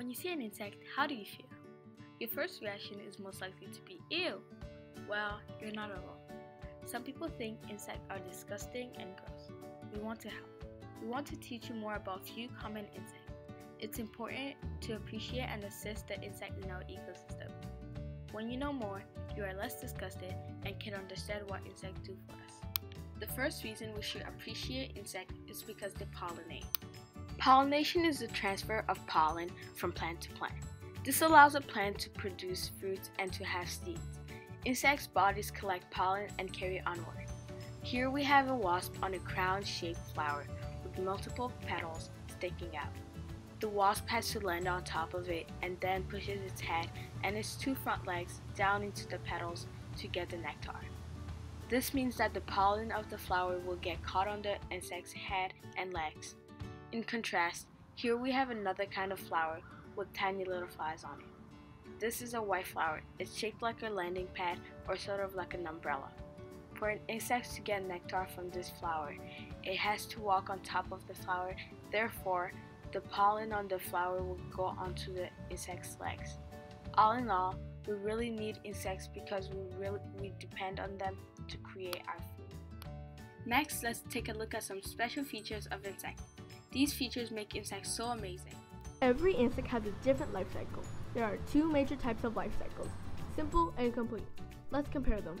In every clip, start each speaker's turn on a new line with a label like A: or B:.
A: When you see an insect, how do you feel? Your first reaction is most likely to be ew. Well, you're not alone. Some people think insects are disgusting and gross. We want to help. We want to teach you more about few common insects. It's important to appreciate and assist the insect in our ecosystem. When you know more, you are less disgusted and can understand what insects do for us. The first reason we should appreciate insects is because they pollinate. Pollination is the transfer of pollen from plant to plant. This allows a plant to produce fruits and to have seeds. Insects' bodies collect pollen and carry it onward. Here we have a wasp on a crown-shaped flower with multiple petals sticking out. The wasp has to land on top of it and then pushes its head and its two front legs down into the petals to get the nectar. This means that the pollen of the flower will get caught on the insect's head and legs. In contrast, here we have another kind of flower with tiny little flies on it. This is a white flower. It's shaped like a landing pad or sort of like an umbrella. For an insect to get nectar from this flower, it has to walk on top of the flower, therefore, the pollen on the flower will go onto the insect's legs. All in all, we really need insects because we really we depend on them to create our food. Next, let's take a look at some special features of insects. These features make insects so amazing.
B: Every insect has a different life cycle. There are two major types of life cycles, simple and complete. Let's compare them.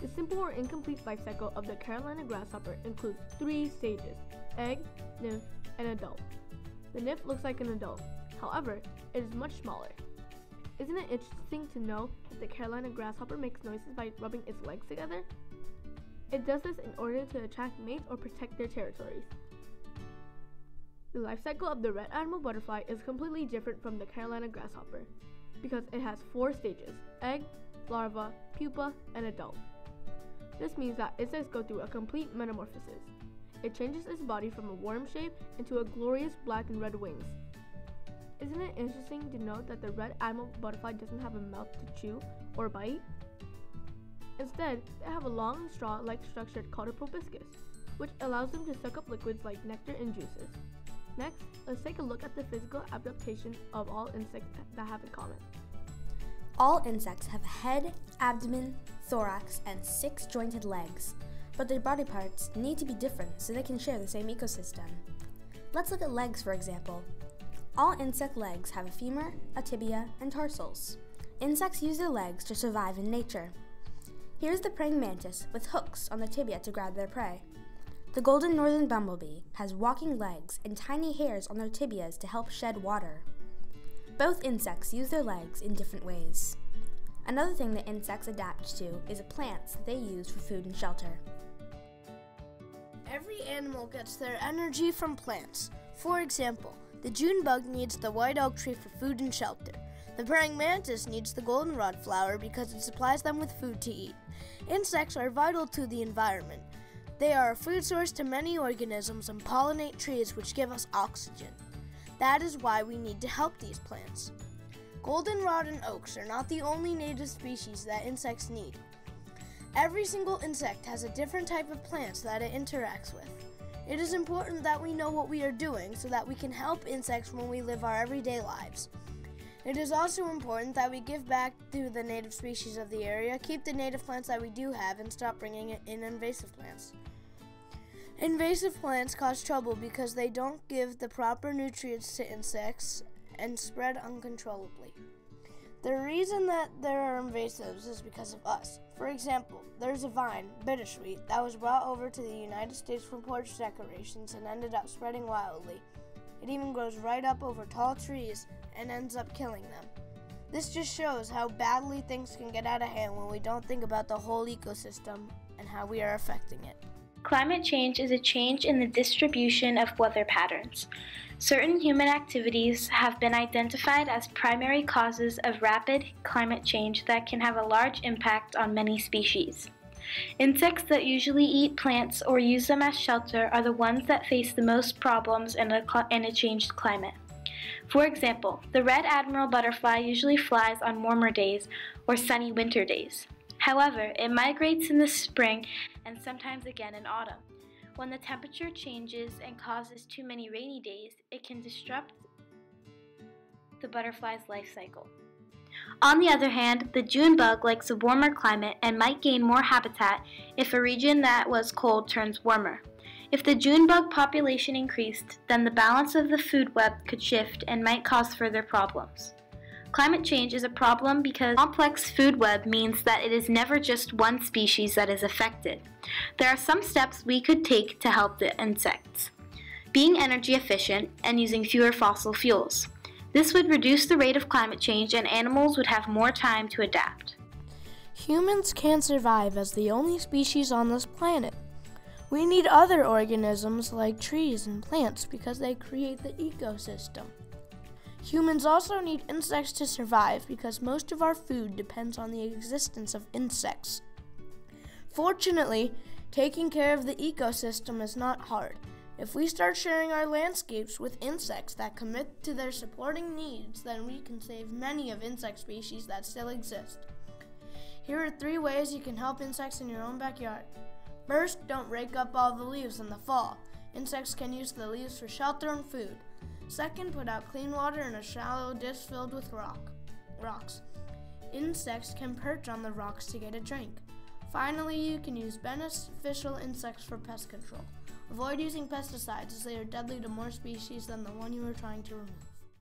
B: The simple or incomplete life cycle of the Carolina grasshopper includes three stages, egg, nymph, and adult. The nymph looks like an adult, however, it is much smaller. Isn't it interesting to know that the Carolina grasshopper makes noises by rubbing its legs together? It does this in order to attract mates or protect their territories. The life cycle of the red admiral butterfly is completely different from the Carolina grasshopper because it has four stages egg, larva, pupa, and adult. This means that insects go through a complete metamorphosis. It changes its body from a worm shape into a glorious black and red wings. Isn't it interesting to note that the red admiral butterfly doesn't have a mouth to chew or bite? Instead, they have a long straw-like structure called a proboscis, which allows them to suck up liquids like nectar and juices. Next, let's take a look at the physical adaptation of all insects that have in common.
C: All insects have a head, abdomen, thorax, and six jointed legs, but their body parts need to be different so they can share the same ecosystem. Let's look at legs for example. All insect legs have a femur, a tibia, and tarsals. Insects use their legs to survive in nature. Here's the praying mantis with hooks on the tibia to grab their prey. The golden northern bumblebee has walking legs and tiny hairs on their tibias to help shed water. Both insects use their legs in different ways. Another thing that insects adapt to is the plants that they use for food and shelter.
D: Every animal gets their energy from plants. For example, the June bug needs the white oak tree for food and shelter. The praying mantis needs the goldenrod flower because it supplies them with food to eat. Insects are vital to the environment. They are a food source to many organisms and pollinate trees which give us oxygen. That is why we need to help these plants. Goldenrod and oaks are not the only native species that insects need. Every single insect has a different type of plants that it interacts with. It is important that we know what we are doing so that we can help insects when we live our everyday lives. It is also important that we give back to the native species of the area, keep the native plants that we do have, and stop bringing in invasive plants. Invasive plants cause trouble because they don't give the proper nutrients to insects and spread uncontrollably. The reason that there are invasives is because of us. For example, there's a vine, bittersweet, that was brought over to the United States for porch decorations and ended up spreading wildly. It even grows right up over tall trees and ends up killing them. This just shows how badly things can get out of hand when we don't think about the whole ecosystem and how we are affecting it.
E: Climate change is a change in the distribution of weather patterns. Certain human activities have been identified as primary causes of rapid climate change that can have a large impact on many species. Insects that usually eat plants or use them as shelter are the ones that face the most problems in a, in a changed climate. For example, the red admiral butterfly usually flies on warmer days or sunny winter days. However, it migrates in the spring and sometimes again in autumn. When the temperature changes and causes too many rainy days, it can disrupt the butterfly's life cycle. On the other hand, the June bug likes a warmer climate and might gain more habitat if a region that was cold turns warmer. If the June bug population increased, then the balance of the food web could shift and might cause further problems. Climate change is a problem because complex food web means that it is never just one species that is affected. There are some steps we could take to help the insects. Being energy efficient and using fewer fossil fuels. This would reduce the rate of climate change and animals would have more time to adapt.
D: Humans can't survive as the only species on this planet. We need other organisms like trees and plants because they create the ecosystem. Humans also need insects to survive because most of our food depends on the existence of insects. Fortunately, taking care of the ecosystem is not hard. If we start sharing our landscapes with insects that commit to their supporting needs, then we can save many of insect species that still exist. Here are three ways you can help insects in your own backyard. First, don't rake up all the leaves in the fall. Insects can use the leaves for shelter and food. Second, put out clean water in a shallow dish filled with rock, rocks. Insects can perch on the rocks to get a drink. Finally, you can use beneficial insects for pest control. Avoid using pesticides as they are deadly to more species than the one you are trying to remove.